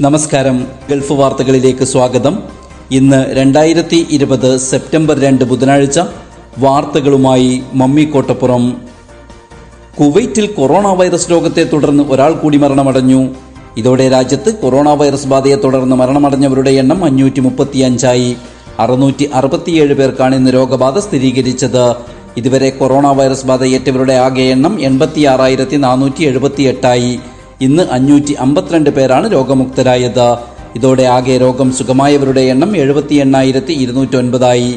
നമസ്കാരം. ഗൾഫ് വാർത്തകളിലേക്ക് സ്വാഗതം. ഇന്ന് രണ്ടായിരത്തി ഇരുപത് സെപ്റ്റംബർ രണ്ട് ബുധനാഴ്ച വാർത്തകളുമായി മമ്മി കോട്ടപ്പുറം കുവൈറ്റിൽ കൊറോണ വൈറസ് രോഗത്തെ തുടർന്ന് ഒരാൾ കൂടി മരണമടഞ്ഞു. ഇതോടെ രാജ്യത്ത് കൊറോണ വൈറസ് ബാധയെ തുടർന്ന് മരണമടഞ്ഞവരുടെ എണ്ണം അഞ്ഞൂറ്റി മുപ്പത്തിയഞ്ചായി അറുന്നൂറ്റി അറുപത്തിയേഴ് പേർക്കാണ് ഇന്ന് രോഗബാധ സ്ഥിരീകരിച്ചത്. ഇതുവരെ കൊറോണ വൈറസ് ബാധയേറ്റവരുടെ ആകെ എണ്ണം എൺപത്തിയാറായിരത്തി നാനൂറ്റി എഴുപത്തിയെട്ടായി ഇന്ന് അഞ്ഞൂറ്റി അമ്പത്തിരണ്ട് പേരാണ് രോഗമുക്തരായത്. ഇതോടെ ആകെ രോഗം സുഖമായവരുടെ എണ്ണം എഴുപത്തി എണ്ണായിരത്തി ഇരുന്നൂറ്റി ഒൻപതായി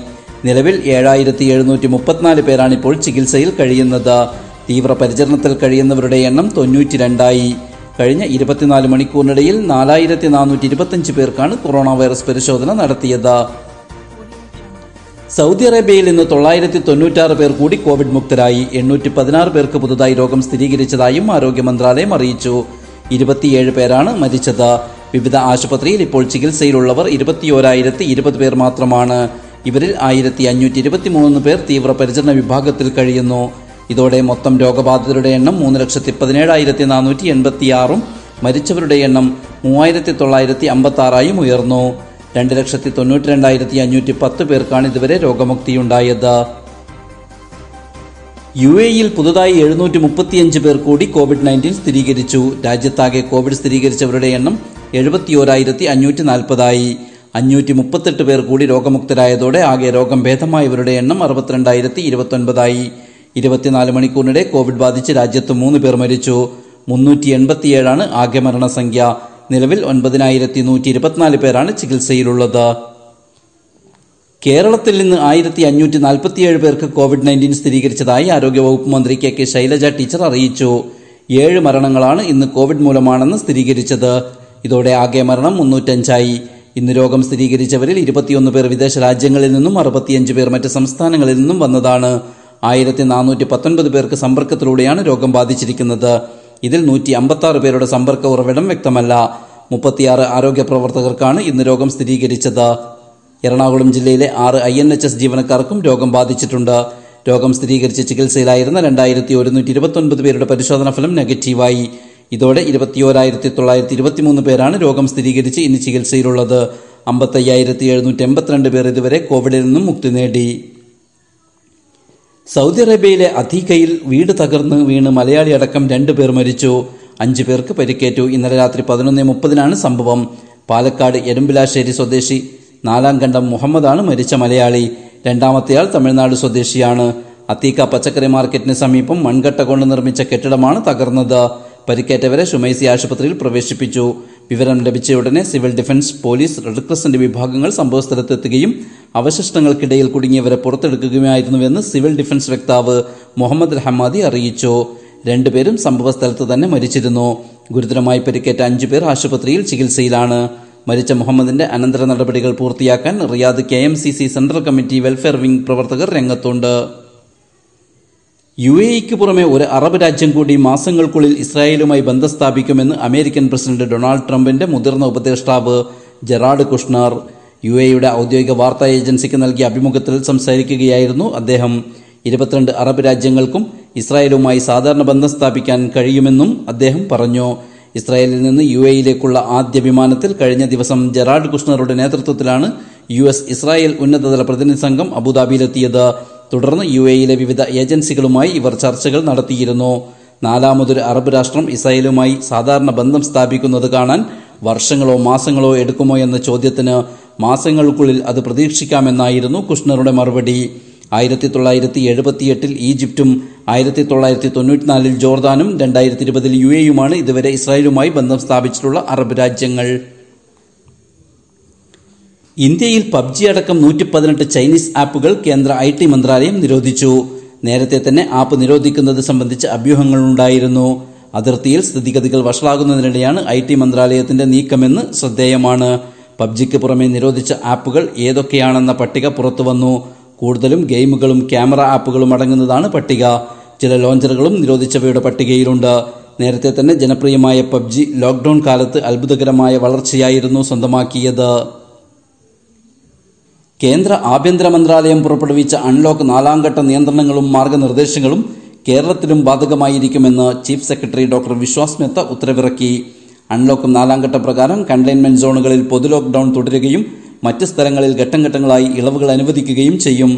നിലവിൽ ഏഴായിരത്തി എഴുന്നൂറ്റി മുപ്പത്തിനാല് പേരാണ് ഇപ്പോൾ ചികിത്സയിൽ കഴിയുന്നത്. തീവ്രപരിചരണത്തിൽ കഴിയുന്നവരുടെ എണ്ണം തൊണ്ണൂറ്റി രണ്ടായി കഴിഞ്ഞ ഇരുപത്തിനാല് മണിക്കൂറിനിടയിൽ നാലായിരത്തി നാനൂറ്റി ഇരുപത്തഞ്ച് പേർക്കാണ് കൊറോണ വൈറസ് പരിശോധന നടത്തിയത്. സൗദി അറേബ്യയിൽ ഇന്ന് തൊള്ളായിരത്തി തൊണ്ണൂറ്റാറ് പേർ കൂടി കോവിഡ് മുക്തരായി. എണ്ണൂറ്റി പതിനാറ് പേർക്ക് പുതുതായി രോഗം സ്ഥിരീകരിച്ചതായും ആരോഗ്യ മന്ത്രാലയം അറിയിച്ചു. ഇരുപത്തിയേഴ് പേരാണ് മരിച്ചത്. വിവിധ ആശുപത്രിയിൽ ഇപ്പോൾ ചികിത്സയിലുള്ളവർ ഇരുപത്തിയോരായിരത്തി ഇരുപത് പേർ മാത്രമാണ്. ഇവരിൽ ആയിരത്തി അഞ്ഞൂറ്റി ഇരുപത്തിമൂന്ന് പേർ തീവ്രപരിചരണ വിഭാഗത്തിൽ കഴിയുന്നു. ഇതോടെ മൊത്തം രോഗബാധിതരുടെ എണ്ണം മൂന്ന് ലക്ഷത്തി പതിനേഴായിരത്തി നാനൂറ്റി എൺപത്തിയാറും മരിച്ചവരുടെ എണ്ണം മൂവായിരത്തി തൊള്ളായിരത്തി അമ്പത്തി ആറായും ഉയർന്നു. രണ്ട് ലക്ഷത്തി തൊണ്ണൂറ്റി രണ്ടായിരത്തി അഞ്ഞൂറ്റി പത്ത് പേർക്കാണ് ഇതുവരെ രോഗമുക്തിയുണ്ടായത്. യു എയിൽ പുതുതായി എഴുന്നൂറ്റി മുപ്പത്തിയഞ്ച് പേർ കൂടി കോവിഡ് നയന്റീൻ സ്ഥിരീകരിച്ചു. രാജ്യത്താകെ കോവിഡ് സ്ഥിരീകരിച്ചവരുടെ എണ്ണം എഴുപത്തിയോരായിരത്തി അഞ്ഞൂറ്റി നാൽപ്പതായി അഞ്ഞൂറ്റി മുപ്പത്തെട്ട് പേർ കൂടി രോഗമുക്തരായതോടെ ആകെ രോഗം ഭേദമായവരുടെ എണ്ണം അറുപത്തിരണ്ടായിരത്തി ഇരുപത്തൊൻപതായി ഇരുപത്തിനാല് മണിക്കൂറിനിടെ കോവിഡ് ബാധിച്ച് രാജ്യത്ത് മൂന്ന് പേർ മരിച്ചു. മുന്നൂറ്റി എൺപത്തിയേഴാണ് ആകെ മരണസംഖ്യ നിലവിൽ ഒൻപതിനായിരത്തി നൂറ്റി ഇരുപത്തിനാല് പേരാണ് ചികിത്സയിലുള്ളത്. കേരളത്തിൽ നിന്ന് ആയിരത്തി അഞ്ഞൂറ്റി നാൽപ്പത്തിയേഴ് പേർക്ക് കോവിഡ് നയന്റീൻ സ്ഥിരീകരിച്ചതായി ആരോഗ്യവകുപ്പ് മന്ത്രി കെ കെ ശൈലജ ടീച്ചർ അറിയിച്ചു. ഏഴ് മരണങ്ങളാണ് ഇന്ന് കോവിഡ് മൂലമാണെന്ന് സ്ഥിരീകരിച്ചത്. ഇതോടെ ആകെ മരണം മുന്നൂറ്റഞ്ചായി. ഇന്ന് രോഗം സ്ഥിരീകരിച്ചവരിൽ ഇരുപത്തിയൊന്ന് പേർ വിദേശ രാജ്യങ്ങളിൽ നിന്നും അറുപത്തിയഞ്ച് പേർ മറ്റ് സംസ്ഥാനങ്ങളിൽ നിന്നും വന്നതാണ്. ആയിരത്തി നാനൂറ്റി പത്തൊൻപത് പേർക്ക് സമ്പർക്കത്തിലൂടെയാണ് രോഗം ബാധിച്ചിരിക്കുന്നത്. ഇതിൽ നൂറ്റി അമ്പത്തി പേരുടെ സമ്പർക്ക ഉറവിടം വ്യക്തമല്ല. മുപ്പത്തിയാറ് ആരോഗ്യ പ്രവർത്തകർക്കാണ് ഇന്ന് രോഗം സ്ഥിരീകരിച്ചത്. എറണാകുളം ജില്ലയിലെ ആറ് ഐ എൻ എച്ച് എസ് ജീവനക്കാർക്കും രോഗം ബാധിച്ചിട്ടുണ്ട്. രോഗം സ്ഥിരീകരിച്ച് ചികിത്സയിലായിരുന്ന രണ്ടായിരത്തി ഒരുന്നൂറ്റി ഇരുപത്തൊൻപത് പേരുടെ പരിശോധനാ ഫലം നെഗറ്റീവായി. ഇതോടെ ഇരുപത്തിയോരായിരത്തി തൊള്ളായിരത്തി ഇരുപത്തിമൂന്ന് പേരാണ് രോഗം സ്ഥിരീകരിച്ച് ഇനി ചികിത്സയിലുള്ളത്. അമ്പത്തയ്യായിരത്തി എഴുന്നൂറ്റി എൺപത്തിരണ്ട് പേർ ഇതുവരെ കോവിഡിൽ നിന്നും മുക്തി നേടി. സൗദി അറേബ്യയിലെ അധീകയിൽ വീട് തകർന്ന് വീണ് മലയാളി അടക്കം രണ്ടു പേർ മരിച്ചു. അഞ്ചു പേർക്ക് പരിക്കേറ്റു. ഇന്നലെ രാത്രി പതിനൊന്ന് മുപ്പതിനാണ് സംഭവം. പാലക്കാട് എരുമ്പിലാശ്ശേരി സ്വദേശി നാലാം കണ്ടം മുഹമ്മദാണ് മരിച്ച മലയാളി. രണ്ടാമത്തെയാൾ തമിഴ്നാട് സ്വദേശിയാണ്. അത്തീക്ക പച്ചക്കറി മാർക്കറ്റിന് സമീപം മൺകട്ട കൊണ്ട് നിർമ്മിച്ച കെട്ടിടമാണ് തകർന്നത്. പരിക്കേറ്റവരെ ഷുമൈസി ആശുപത്രിയിൽ പ്രവേശിപ്പിച്ചു. വിവരം ലഭിച്ച ഉടനെ civil defence police red crescent വിഭാഗങ്ങൾ സംഭവസ്ഥലത്തെത്തുകയും അവശിഷ്ടങ്ങൾക്കിടയിൽ കുടുങ്ങിയവരെ പുറത്തെടുക്കുകയായിരുന്നുവെന്ന് സിവിൽ ഡിഫൻസ് വക്താവ് മുഹമ്മദ് റഹ്മാദി അറിയിച്ചു. രണ്ടുപേരും സംഭവസ്ഥലത്ത് തന്നെ മരിച്ചിരുന്നു. ഗുരുതരമായി പരിക്കേറ്റ അഞ്ചുപേർ ആശുപത്രിയിൽ ചികിത്സയിലാണ്. മരിച്ച മുഹമ്മദിന്റെ അനന്തര നടപടികൾ പൂർത്തിയാക്കാൻ Riyadh K M C C central committee welfare wing പ്രവർത്തകർ രംഗത്തുണ്ട്. യു എ ഇക്ക് പുറമെ ഒരു അറബ് രാജ്യം കൂടി മാസങ്ങൾക്കുള്ളിൽ ഇസ്രായേലുമായി ബന്ധം സ്ഥാപിക്കുമെന്ന് അമേരിക്കൻ പ്രസിഡന്റ് ഡൊണാൾഡ് ട്രംപിന്റെ മുതിർന്ന ഉപദേഷ്ടാവ് ജെറാഡ് കുഷ്ണർ. യു എയുടെ ഔദ്യോഗിക വാർത്താ ഏജൻസിക്ക് നൽകിയ അഭിമുഖത്തിൽ സംസാരിക്കുകയായിരുന്നു അദ്ദേഹം. ഇരുപത്തിരണ്ട് അറബ് രാജ്യങ്ങൾക്കും ഇസ്രായേലുമായി സാധാരണ ബന്ധം സ്ഥാപിക്കാൻ കഴിയുമെന്നും അദ്ദേഹം പറഞ്ഞു. ഇസ്രായേലിൽ നിന്ന് യു എയിലേക്കുള്ള ആദ്യ വിമാനത്തിൽ കഴിഞ്ഞ ദിവസം ജെറാഡ് കുഷ്ണറുടെ നേതൃത്വത്തിലാണ് യു എസ് ഇസ്രായേൽ ഉന്നതതല പ്രതിനിധി സംഘം അബുദാബിയിലെത്തിയത്. തുടർന്ന് യു എയിലെ വിവിധ ഏജൻസികളുമായി ഇവർ ചർച്ചകൾ നടത്തിയിരുന്നു. നാലാമതൊരു അറബ് രാഷ്ട്രം ഇസ്രായേലുമായി സാധാരണ ബന്ധം സ്ഥാപിക്കുന്നത് കാണാൻ വർഷങ്ങളോ മാസങ്ങളോ എടുക്കുമോ എന്ന ചോദ്യത്തിന് മാസങ്ങൾക്കുള്ളിൽ അത് പ്രതീക്ഷിക്കാമെന്നായിരുന്നു കുഷ്ണറുടെ മറുപടി. ആയിരത്തി തൊള്ളായിരത്തി എഴുപത്തിയെട്ടിൽ ഈജിപ്തും ആയിരത്തി തൊള്ളായിരത്തി തൊണ്ണൂറ്റിനാലിൽ ജോർദാനും രണ്ടായിരത്തി ഇരുപതിൽ യു എയുമാണ് ഇതുവരെ ഇസ്രായേലുമായി ബന്ധം സ്ഥാപിച്ചിട്ടുള്ള അറബ് രാജ്യങ്ങൾ. ഇന്ത്യയിൽ പബ്ജി അടക്കം നൂറ്റി പതിനെട്ട് ചൈനീസ് ആപ്പുകൾ കേന്ദ്ര ഐ ടി മന്ത്രാലയം നിരോധിച്ചു. നേരത്തെ തന്നെ ആപ്പ് നിരോധിക്കുന്നത് സംബന്ധിച്ച് അഭ്യൂഹങ്ങളുണ്ടായിരുന്നു അതിർത്തിയിൽ സ്ഥിതിഗതികൾ വഷളാകുന്നതിനിടെയാണ് ഐ ടി മന്ത്രാലയത്തിന്റെ നീക്കമെന്ന് ശ്രദ്ധേയമാണ്. പബ്ജിക്ക് പുറമെ നിരോധിച്ച ആപ്പുകൾ ഏതൊക്കെയാണെന്ന പട്ടിക പുറത്തുവന്നു. കൂടുതലും ഗെയിമുകളും ക്യാമറ ആപ്പുകളും അടങ്ങുന്നതാണ് പട്ടിക. ചില ലോഞ്ചറുകളും നിരോധിച്ചവയുടെ പട്ടികയിലുണ്ട്. നേരത്തെ തന്നെ ജനപ്രിയമായ പബ്ജി ലോക്ഡൌൺ കാലത്ത് അത്ഭുതകരമായ വളർച്ചയായിരുന്നു സ്വന്തമാക്കിയത്. കേന്ദ്ര ആഭ്യന്തര മന്ത്രാലയം പുറപ്പെടുവിച്ച അൺലോക്ക് നാലാംഘട്ട നിയന്ത്രണങ്ങളും മാർഗനിർദ്ദേശങ്ങളും കേരളത്തിലും ബാധകമായിരിക്കുമെന്ന് chief secretary doctor Vishwas Mehta ഉത്തരവിറക്കി. അൺലോക്ക് നാലാംഘട്ട പ്രകാരം കണ്ടെയ്ൻമെന്റ് സോണുകളിൽ പൊതു ലോക്ഡൌൺ തുടരുകയും മറ്റ് സ്ഥലങ്ങളിൽ ഘട്ടം ഘട്ടങ്ങളായി ഇളവുകൾ അനുവദിക്കുകയും ചെയ്യും.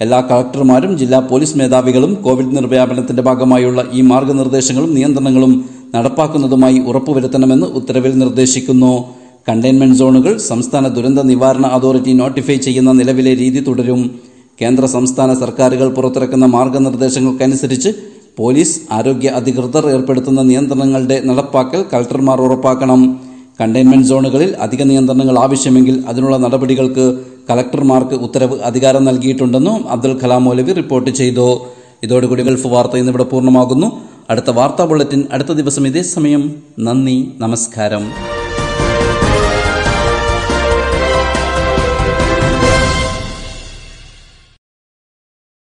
എല്ലാ കളക്ടർമാരും ജില്ലാ പോലീസ് മേധാവികളും കോവിഡ് നിർവ്യാപനത്തിന്റെ ഭാഗമായുള്ള ഈ മാർഗനിർദ്ദേശങ്ങളും നിയന്ത്രണങ്ങളും നടപ്പാക്കുന്നതുമായി ഉറപ്പുവരുത്തണമെന്ന് ഉത്തരവിൽ നിർദ്ദേശിക്കുന്നു. കണ്ടെയ്ൻമെന്റ് സോണുകൾ സംസ്ഥാന ദുരന്ത നിവാരണ അതോറിറ്റി നോട്ടിഫൈ ചെയ്യുന്ന നിലവിലെ രീതി തുടരും. കേന്ദ്ര സംസ്ഥാന സർക്കാരുകൾ പുറത്തിറക്കുന്ന മാർഗനിർദ്ദേശങ്ങൾക്കനുസരിച്ച് പോലീസ് ആരോഗ്യ അധികൃതർ ഏർപ്പെടുത്തുന്ന നിയന്ത്രണങ്ങളുടെ നടപ്പാക്കൽ കളക്ടർമാർ ഉറപ്പാക്കണം. കണ്ടെയ്ൻമെന്റ് സോണുകളിൽ അധിക നിയന്ത്രണങ്ങൾ ആവശ്യമെങ്കിൽ അതിനുള്ള നടപടികൾക്ക് കലക്ടർമാർക്ക് ഉത്തരവ് അധികാരം നൽകിയിട്ടുണ്ടെന്നും അബ്ദുൽ കലാം മൗലവി റിപ്പോർട്ട് ചെയ്തു. ഇതോടുകൂടി ഗൾഫ് വാർത്ത ഇന്നിവിടെ പൂർണമാകുന്നു. അടുത്ത വാർത്താ ബുള്ളറ്റിൻ അടുത്ത ദിവസം ഇതേ സമയം. നന്ദി നമസ്കാരം.